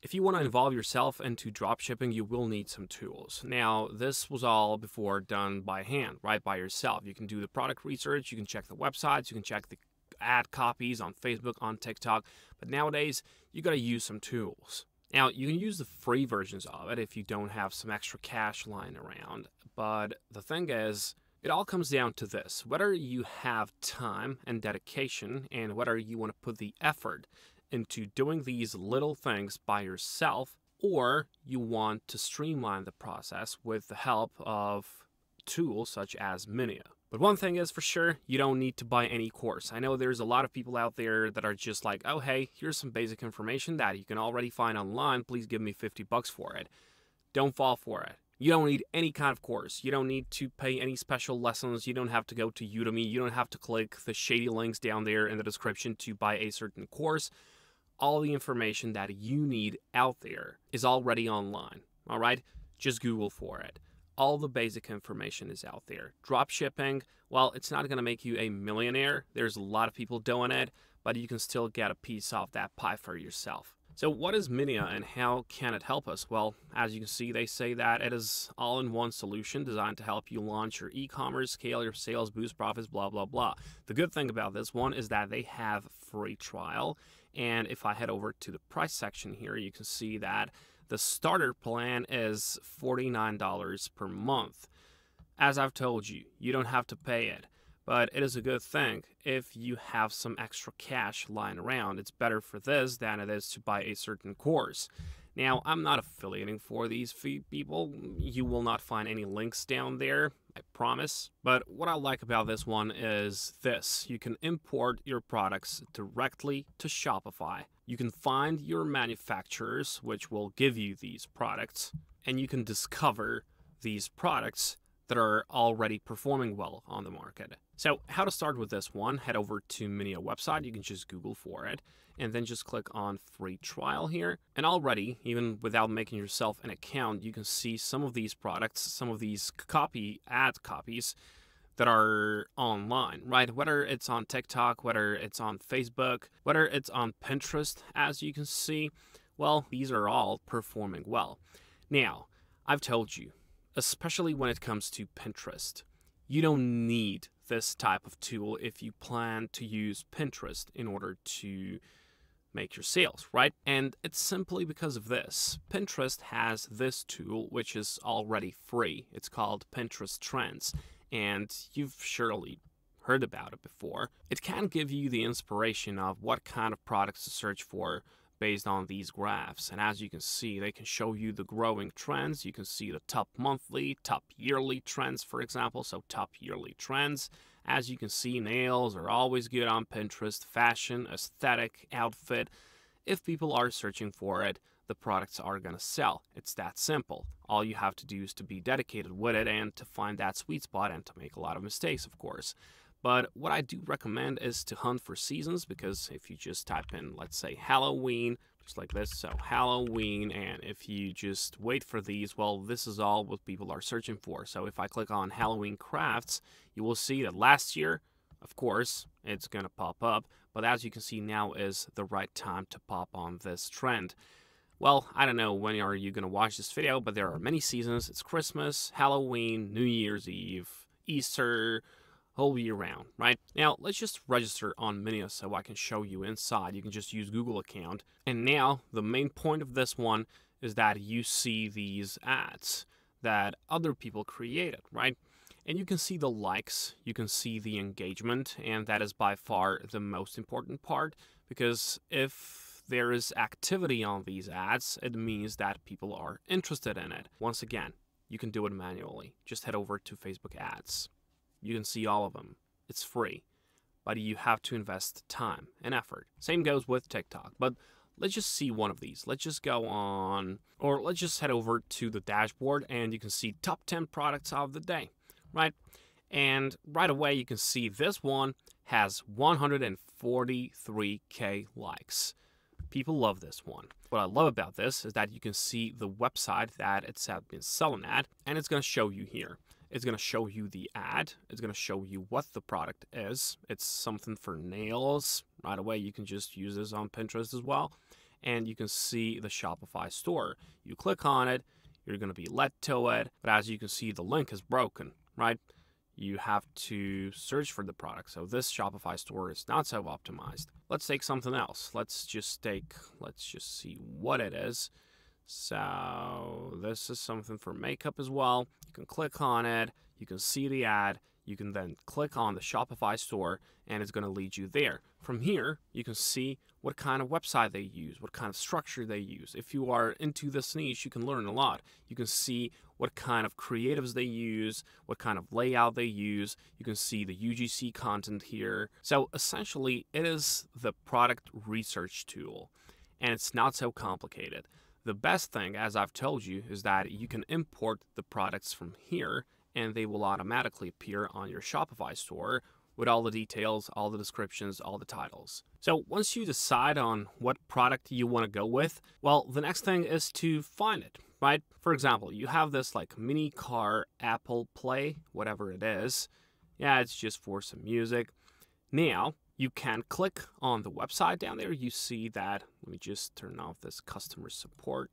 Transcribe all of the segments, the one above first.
If you want to hmm. involve yourself into dropshipping, you will need some tools. Now, this was all before done by hand, right? By yourself. You can do the product research, you can check the websites, you can check the ad copies on Facebook, on TikTok. But nowadays, you got to use some tools. Now, you can use the free versions of it if you don't have some extra cash lying around. But the thing is, it all comes down to this whether you have time and dedication, and whether you want to put the effort into doing these little things by yourself, or you want to streamline the process with the help of tools such as Minea. But one thing is for sure, you don't need to buy any course. I know there's a lot of people out there that are just like, oh, hey, here's some basic information that you can already find online. Please give me 50 bucks for it. Don't fall for it. You don't need any kind of course. You don't need to pay any special lessons. You don't have to go to Udemy. You don't have to click the shady links down there in the description to buy a certain course all the information that you need out there is already online. All right? Just Google for it. All the basic information is out there. Drop shipping, well, it's not going to make you a millionaire. There's a lot of people doing it, but you can still get a piece of that pie for yourself. So, what is Minea and how can it help us? Well, as you can see, they say that it is all in one solution designed to help you launch your e commerce, scale your sales, boost profits, blah, blah, blah. The good thing about this one is that they have free trial and if I head over to the price section here, you can see that the starter plan is $49 per month. As I've told you, you don't have to pay it, but it is a good thing if you have some extra cash lying around. It's better for this than it is to buy a certain course. Now, I'm not affiliating for these people. You will not find any links down there, I promise. But what I like about this one is this you can import your products directly to Shopify. You can find your manufacturers, which will give you these products, and you can discover these products that are already performing well on the market. So, how to start with this one? Head over to Minea website. You can just Google for it and then just click on free trial here. And already, even without making yourself an account, you can see some of these products, some of these copy ad copies that are online, right? Whether it's on TikTok, whether it's on Facebook, whether it's on Pinterest, as you can see, well, these are all performing well. Now, I've told you, especially when it comes to Pinterest, you don't need this type of tool if you plan to use Pinterest in order to make your sales, right? And it's simply because of this. Pinterest has this tool, which is already free. It's called Pinterest Trends, and you've surely heard about it before. It can give you the inspiration of what kind of products to search for based on these graphs. And as you can see, they can show you the growing trends. You can see the top monthly, top yearly trends, for example. So top yearly trends. As you can see, nails are always good on Pinterest. Fashion, aesthetic, outfit. If people are searching for it, the products are going to sell. It's that simple. All you have to do is to be dedicated with it and to find that sweet spot and to make a lot of mistakes, of course. But what I do recommend is to hunt for seasons because if you just type in, let's say, Halloween, just like this, so Halloween, and if you just wait for these, well, this is all what people are searching for. So if I click on Halloween crafts, you will see that last year, of course, it's going to pop up, but as you can see now is the right time to pop on this trend. Well, I don't know when are you going to watch this video, but there are many seasons. It's Christmas, Halloween, New Year's Eve, Easter, whole year round, right? Now, let's just register on Minea so I can show you inside. You can just use Google account. And now, the main point of this one is that you see these ads that other people created, right? And you can see the likes, you can see the engagement, and that is by far the most important part because if there is activity on these ads, it means that people are interested in it. Once again, you can do it manually. Just head over to Facebook ads. You can see all of them. It's free, but you have to invest time and effort. Same goes with TikTok, but let's just see one of these. Let's just go on, or let's just head over to the dashboard and you can see top 10 products of the day, right? And right away, you can see this one has 143k likes. People love this one. What I love about this is that you can see the website that it's been selling at, and it's going to show you here. It's going to show you the ad. It's going to show you what the product is. It's something for nails. Right away, you can just use this on Pinterest as well. and you can see the Shopify store. You click on it, you're going to be led to it, but as you can see, the link is broken, right? You have to search for the product. So this Shopify store is not so optimized. Let's take something else. Let's just take, let's just see what it is. So this is something for makeup as well. You can click on it, you can see the ad, you can then click on the Shopify store and it's going to lead you there. From here, you can see what kind of website they use, what kind of structure they use. If you are into this niche, you can learn a lot. You can see what kind of creatives they use, what kind of layout they use. You can see the UGC content here. So essentially, it is the product research tool and it's not so complicated. The best thing, as I've told you, is that you can import the products from here and they will automatically appear on your Shopify store with all the details, all the descriptions, all the titles. So once you decide on what product you want to go with, well, the next thing is to find it, right? For example, you have this like mini car Apple Play, whatever it is. Yeah, it's just for some music. Now, you can click on the website down there. You see that, let me just turn off this customer support.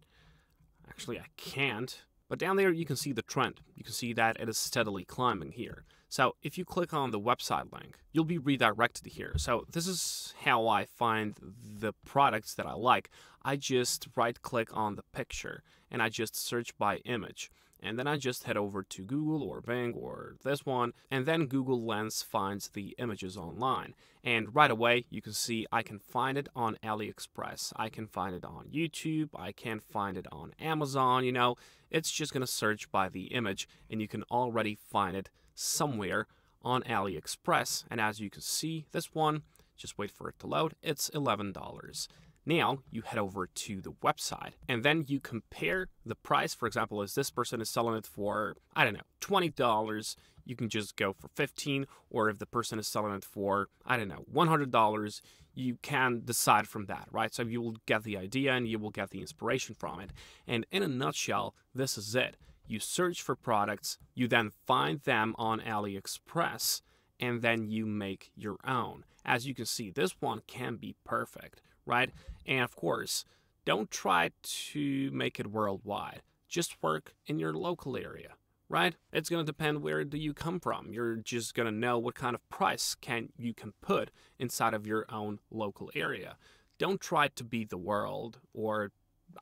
Actually, I can't but down there, you can see the trend. You can see that it is steadily climbing here. So if you click on the website link, you'll be redirected here. So this is how I find the products that I like. I just right click on the picture and I just search by image and then I just head over to Google or Bing or this one, and then Google Lens finds the images online. And right away, you can see I can find it on AliExpress, I can find it on YouTube, I can find it on Amazon, you know, it's just gonna search by the image, and you can already find it somewhere on AliExpress. And as you can see, this one, just wait for it to load, it's $11. Now you head over to the website and then you compare the price. For example, as this person is selling it for, I don't know, $20, you can just go for 15 or if the person is selling it for, I don't know, $100, you can decide from that, right? So you will get the idea and you will get the inspiration from it. And in a nutshell, this is it. You search for products, you then find them on AliExpress, and then you make your own. As you can see, this one can be perfect, right? And of course, don't try to make it worldwide. Just work in your local area, right? It's going to depend where do you come from. You're just going to know what kind of price can you can put inside of your own local area. Don't try to beat the world or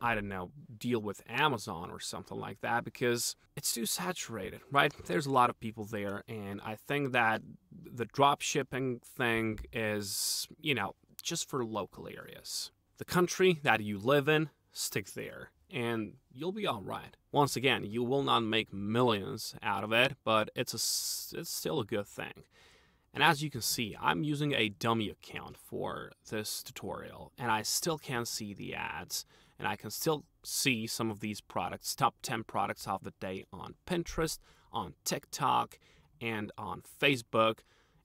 I don't know, deal with Amazon or something like that because it's too saturated, right? There's a lot of people there, and I think that the drop shipping thing is, you know, just for local areas. The country that you live in, stick there and you'll be all right. Once again, you will not make millions out of it, but it's a, it's still a good thing. And as you can see, I'm using a dummy account for this tutorial, and I still can't see the ads, and I can still see some of these products, top 10 products of the day on Pinterest, on TikTok, and on Facebook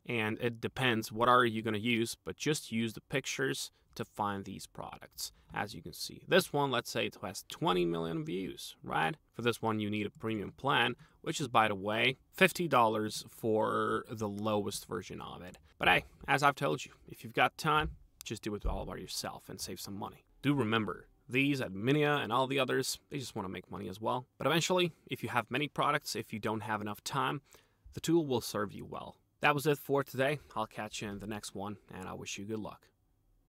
and it depends what are you going to use but just use the pictures to find these products as you can see this one let's say it has 20 million views right for this one you need a premium plan which is by the way $50 for the lowest version of it but hey as i've told you if you've got time just do it all by yourself and save some money do remember these at Minea and all the others, they just want to make money as well. But eventually, if you have many products, if you don't have enough time, the tool will serve you well. That was it for today. I'll catch you in the next one, and I wish you good luck.